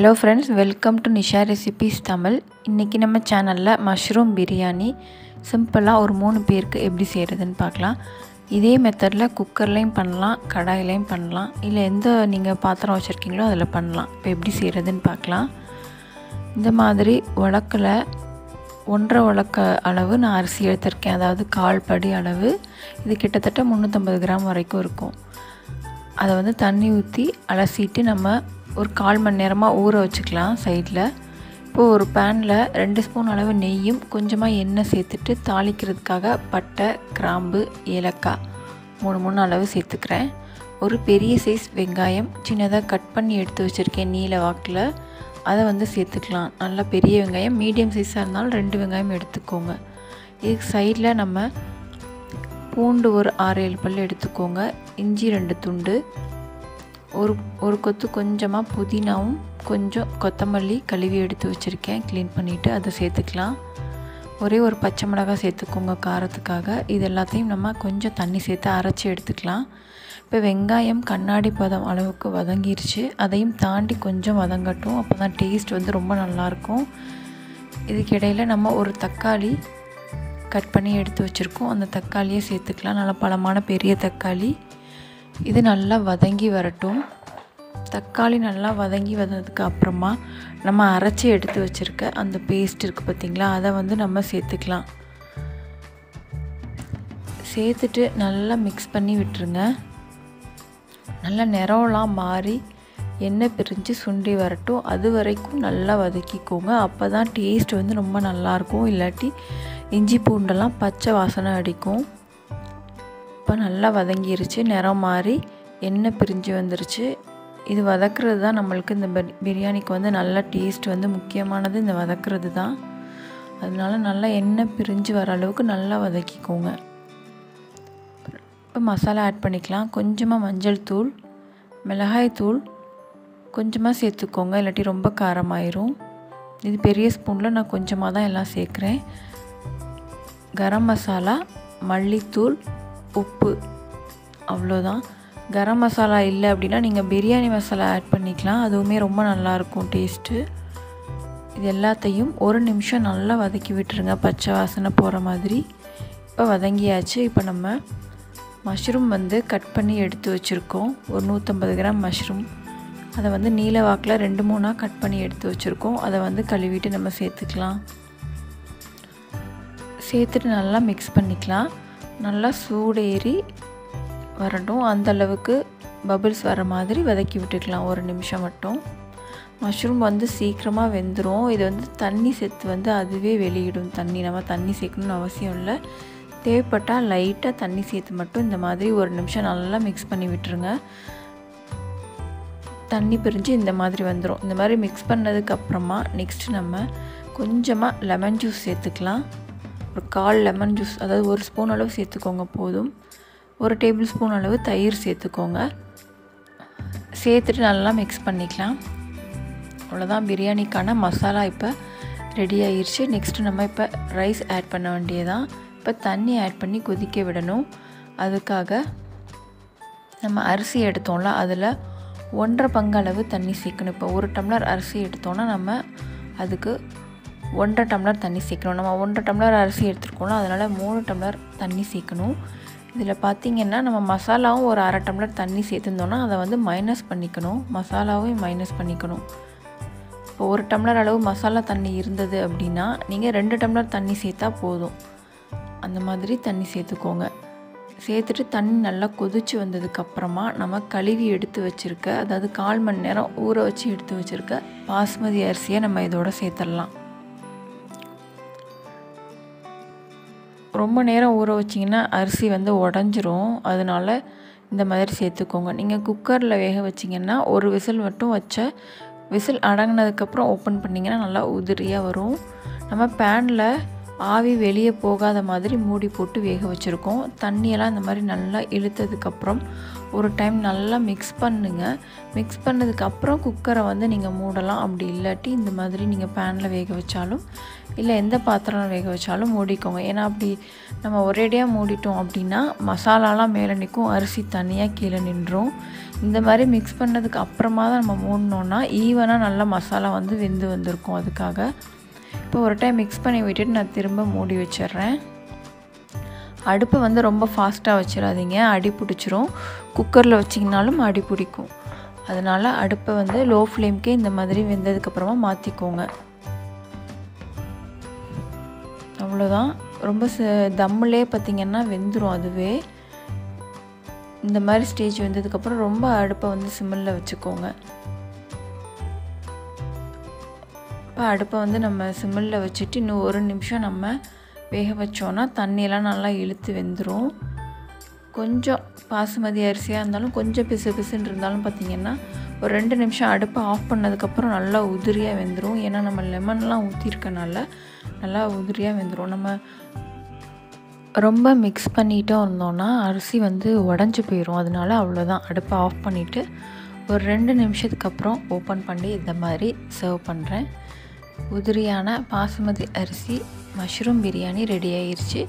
Hello friends welcome to Nisha recipes Tamil இன்றைக்கி நம்ம சேனலில் மஷ்ரூம் பிரியாணி சிம்பிளாக ஒரு மூணு பேருக்கு எப்படி செய்கிறதுன்னு பார்க்கலாம். இதே மெத்தடில் குக்கர்லேயும் பண்ணலாம் கடாயிலையும் பண்ணலாம். இல்லை எந்த நீங்கள் பாத்திரம் வச்சுருக்கீங்களோ அதில் பண்ணலாம். இப்போ எப்படி செய்கிறதுன்னு பார்க்கலாம். இந்த மாதிரி உலக்கில் ஒன்றரை உலக்க அளவு நான் அரிசி எடுத்திருக்கேன். அதாவது கால் படி அளவு. இது கிட்டத்தட்ட முந்நூற்றம்பது கிராம் வரைக்கும் இருக்கும். அதை வந்து தண்ணி ஊற்றி அலசிட்டு நம்ம ஒரு கால் மணி நேரமாக ஊற வச்சுக்கலாம் சைடில் இப்போது ஒரு பேனில் ரெண்டு ஸ்பூன் அளவு நெய்யும் கொஞ்சமாக எண்ணெய் சேர்த்துட்டு தாளிக்கிறதுக்காக பட்டை கிராம்பு ஏலக்காய் மூணு மூணு அளவு சேர்த்துக்கிறேன். ஒரு பெரிய சைஸ் வெங்காயம் சின்னதாக கட் பண்ணி எடுத்து வச்சுருக்கேன் நீல வாக்கில். அதை வந்து சேர்த்துக்கலாம். நல்லா பெரிய வெங்காயம் மீடியம் சைஸாக இருந்தாலும் ரெண்டு வெங்காயம் எடுத்துக்கோங்க. இதுக்கு சைடில் நம்ம பூண்டு ஒரு ஆறு ஏழு பல் எடுத்துக்கோங்க. இஞ்சி ரெண்டு துண்டு ஒரு ஒரு கொத்து கொஞ்சமாக புதினாவும் கொஞ்சம் கொத்தமல்லி கழுவி எடுத்து வச்சுருக்கேன். க்ளீன் பண்ணிவிட்டு அதை சேர்த்துக்கலாம். ஒரே ஒரு பச்சை மிளகாய் சேர்த்துக்கோங்க காரத்துக்காக. இது எல்லாத்தையும் நம்ம கொஞ்சம் தண்ணி சேர்த்து அரைச்சி எடுத்துக்கலாம். இப்போ வெங்காயம் கண்ணாடி பதம் அளவுக்கு வதங்கிருச்சு. அதையும் தாண்டி கொஞ்சம் வதங்கட்டும். அப்போ தான் டேஸ்ட் வந்து ரொம்ப நல்லாயிருக்கும். இதுக்கு இடையில் நம்ம ஒரு தக்காளி கட் பண்ணி எடுத்து வச்சுருக்கோம். அந்த தக்காளியை சேர்த்துக்கலாம். நல்லா பழமான பெரிய தக்காளி. இது நல்லா வதங்கி வரட்டும். தக்காளி நல்லா வதங்கி வந்ததுக்கு அப்புறமா நம்ம அரைச்சி எடுத்து வச்சுருக்க அந்த பேஸ்ட் இருக்குது பார்த்திங்களா அதை வந்து நம்ம சேர்த்துக்கலாம். சேர்த்துட்டு நல்லா மிக்ஸ் பண்ணி விட்டுருங்க. நல்லா நிறம்லாம் மாறி எண்ணெய் பிரிஞ்சு சுண்டி வரட்டும். அது வரைக்கும் நல்லா வதக்கிக்கோங்க. அப்போ தான் டேஸ்ட் வந்து ரொம்ப நல்லாயிருக்கும் இல்லாட்டி இஞ்சி பூண்டெல்லாம் பச்சை வாசனை அடிக்கும். இப்போ நல்லா வதங்கிருச்சு நிறம் மாறி எண்ணெய் பிரிஞ்சு வந்துருச்சு. இது வதக்குறது தான் நம்மளுக்கு இந்த பிரியாணிக்கு வந்து நல்ல டேஸ்ட் வந்து முக்கியமானது இந்த வதக்குறது தான் அதனால நல்லா எண்ணெய் பிரிஞ்சு வர அளவுக்கு நல்லா வதக்கிக்கோங்க. இப்போ மசாலா ஆட் பண்ணிக்கலாம். கொஞ்சமாக மஞ்சள் தூள் மிளகாய் தூள் கொஞ்சமாக சேர்த்துக்கோங்க. இல்லாட்டி ரொம்ப காரமாயிரும். இது பெரிய ஸ்பூனில் நான் கொஞ்சமாக தான் எல்லாம் சேர்க்குறேன். கரம் மசாலா மல்லித்தூள் உப்பு அவ்வளோதான். கரம் மசாலா இல்லை அப்படின்னா நீங்கள் பிரியாணி மசாலா ஆட் பண்ணிக்கலாம். அதுவுமே ரொம்ப நல்லாயிருக்கும் டேஸ்ட்டு இது எல்லாத்தையும் ஒரு நிமிஷம் நல்லா வதக்கி விட்டுருங்க. பச்சை வாசனை போகிற மாதிரி. இப்போ வதங்கியாச்சு. இப்போ நம்ம மஷ்ரூம் வந்து கட் பண்ணி எடுத்து வச்சுருக்கோம். ஒரு நூற்றம்பது கிராம் மஷ்ரூம் அதை வந்து நீல வாக்கில் ரெண்டு மூணாக கட் பண்ணி எடுத்து வச்சுருக்கோம். அதை வந்து கழுவிட்டு நம்ம சேர்த்துக்கலாம். சேர்த்துட்டு நல்லா மிக்ஸ் பண்ணிக்கலாம். நல்லா சூடேறி வரட்டும். அந்தளவுக்கு பபிள்ஸ் வர மாதிரி வதக்கி விட்டுக்கலாம். ஒரு நிமிஷம் மட்டும். மஷ்ரூம் வந்து சீக்கிரமாக வெந்துடும் இது வந்து தண்ணி சேர்த்து வந்து அதுவே வெளியிடும். தண்ணி நம்ம தண்ணி சேர்க்கணும்னு அவசியம் இல்லை. தேவைப்பட்டால் லைட்டாக தண்ணி சேர்த்து மட்டும் இந்த மாதிரி ஒரு நிமிஷம் நல்லா மிக்ஸ் பண்ணி விட்டுருங்க. தண்ணி பிரிஞ்சு இந்த மாதிரி வந்துடும் இந்த மாதிரி மிக்ஸ் பண்ணதுக்கப்புறமா நெக்ஸ்ட் நம்ம கொஞ்சமாக லெமன் ஜூஸ் சேர்த்துக்கலாம். ஒரு கால் லெமன் ஜூஸ் அதாவது ஒரு ஸ்பூன் அளவு சேர்த்துக்கோங்க போதும். ஒரு டேபிள் ஸ்பூன் அளவு தயிர் சேர்த்துக்கோங்க. சேர்த்துட்டு நல்லா மிக்ஸ் பண்ணிக்கலாம். அவ்வளோதான் பிரியாணிக்கான மசாலா இப்போ ரெடி ஆயிடுச்சு நெக்ஸ்ட்டு நம்ம இப்போ ரைஸ் ஆட் பண்ண வேண்டியதான் இப்போ தண்ணி ஆட் பண்ணி கொதிக்க விடணும். அதுக்காக நம்ம அரிசி எடுத்தோம்ல அதில் ஒன்றரை பங்கு அளவு தண்ணி சேர்க்கணும். இப்போ ஒரு டம்ளர் அரிசி எடுத்தோன்னா நம்ம அதுக்கு ஒன்றரை டம்ளர் தண்ணி சேர்க்கணும். நம்ம ஒன்றரை டம்ளர் அரிசி எடுத்துருக்கோம்ல அதனால் மூணு டம்ளர் தண்ணி சேர்க்கணும். இதில் பார்த்திங்கன்னா நம்ம மசாலாவும் ஒரு அரை டம்ளர் தண்ணி சேர்த்துருந்தோன்னா அதை வந்து மைனஸ் பண்ணிக்கணும். மசாலாவும் மைனஸ் பண்ணிக்கணும். இப்போ ஒரு டம்ளர் அளவு மசாலா தண்ணி இருந்தது அப்படின்னா நீங்கள் ரெண்டு டம்ளர் தண்ணி சேர்த்தா போதும். அந்த மாதிரி தண்ணி சேர்த்துக்கோங்க. சேர்த்துட்டு தண்ணி நல்லா கொதித்து வந்ததுக்கப்புறமா நம்ம கழுவி எடுத்து வச்சுருக்க அதாவது கால் மணி நேரம் ஊற வச்சு எடுத்து வச்சுருக்க பாஸ்மதி அரிசியை நம்ம இதோட சேர்த்துடலாம். ரொம்ப நேரம் ஊற வச்சிங்கன்னா அரிசி வந்து உடஞ்சிரும். அதனால் இந்த மாதிரி சேர்த்துக்கோங்க. நீங்கள் குக்கரில் வேக வச்சிங்கன்னா ஒரு விசில் மட்டும் வச்ச விசில் அடங்கினதுக்கப்புறம் ஓப்பன் பண்ணிங்கன்னா நல்லா உதிரியாக வரும். நம்ம பேனில் ஆவி வெளியே போகாத மாதிரி மூடி போட்டு வேக வச்சுருக்கோம். தண்ணியெல்லாம் இந்த மாதிரி நல்லா இழுத்ததுக்கப்புறம் ஒரு டைம் நல்லா மிக்ஸ் பண்ணுங்க. மிக்ஸ் பண்ணதுக்கப்புறம் குக்கரை வந்து நீங்கள் மூடலாம். அப்படி இல்லாட்டி இந்த மாதிரி நீங்கள் பேனில் வேக வச்சாலும் இல்லை எந்த பாத்திரம் வேக வச்சாலும் மூடிக்கோங்க. ஏன்னா அப்படி நம்ம ஒரேடியாக மூடிட்டோம் அப்படின்னா மசாலாலாம் மேலே நிற்கும் அரிசி தனியாக கீழே நின்றும். இந்த மாதிரி மிக்ஸ் பண்ணதுக்கு அப்புறமா தான் நம்ம மூடினோன்னா ஈவனாக நல்லா மசாலா வந்து வெந்து வந்திருக்கும். அதுக்காக இப்போ ஒரு டைம் மிக்ஸ் பண்ணி விட்டுட்டு நான் திரும்ப மூடி வச்சிடுறேன். அடுப்பை வந்து ரொம்ப ஃபாஸ்ட்டாக வச்சிடாதீங்க. அடி பிடிச்சிரும். குக்கரில் வச்சிங்கனாலும் அடி பிடிக்கும். அதனால் அடுப்பை வந்து லோ ஃப்ளேம்க்கே இந்த மாதிரி வெந்ததுக்கப்புறமா மாற்றிக்கோங்க அவ்வளோதான் ரொம்ப ச தம்முலே பார்த்திங்கன்னா வெந்துடும் அதுவே. இந்த மாதிரி ஸ்டேஜ் வந்ததுக்கப்புறம் ரொம்ப அடுப்பை வந்து சிம்மில் வச்சுக்கோங்க. இப்போ அடுப்பை வந்து நம்ம சிம்மிளில் வச்சுட்டு இன்னும் ஒரு நிமிஷம் நம்ம வேக வச்சோன்னா தண்ணியெல்லாம் நல்லா இழுத்து வெந்துடும் கொஞ்சம் பாசுமதி அரிசியாக இருந்தாலும் கொஞ்சம் பிசு பிசுன்னு இருந்தாலும் பார்த்திங்கன்னா ஒரு ரெண்டு நிமிஷம் அடுப்பை ஆஃப் பண்ணதுக்கப்புறம் நல்லா உதிரியாக வெந்துடும் ஏன்னா நம்ம லெமன்லாம் ஊற்றிருக்கனால நல்லா உதிரியாக வெந்துடும் நம்ம ரொம்ப மிக்ஸ் பண்ணிகிட்டோம் இருந்தோன்னா அரிசி வந்து உடஞ்சி போயிடும் அதனால அவ்வளோதான் அடுப்பை ஆஃப் பண்ணிவிட்டு ஒரு ரெண்டு நிமிஷத்துக்கு அப்புறம் ஓப்பன் பண்ணி இந்த மாதிரி சர்வ் பண்ணுறேன் உதிரியான பாசுமதி அரிசி மஷ்ரூம் பிரியாணி ரெடி ஆயிடுச்சு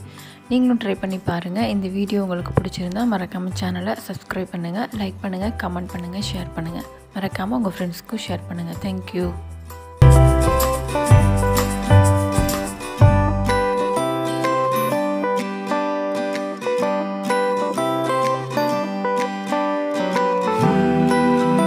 நீங்களும் ட்ரை பண்ணி பாருங்கள் இந்த வீடியோ உங்களுக்கு பிடிச்சிருந்தா மறக்காமல் சேனலை சப்ஸ்கிரைப் பண்ணுங்கள் லைக் பண்ணுங்கள் கமெண்ட் பண்ணுங்கள் ஷேர் பண்ணுங்கள் மறக்காமல் உங்கள் ஃப்ரெண்ட்ஸ்க்கும் ஷேர் பண்ணுங்கள் தேங்க்யூ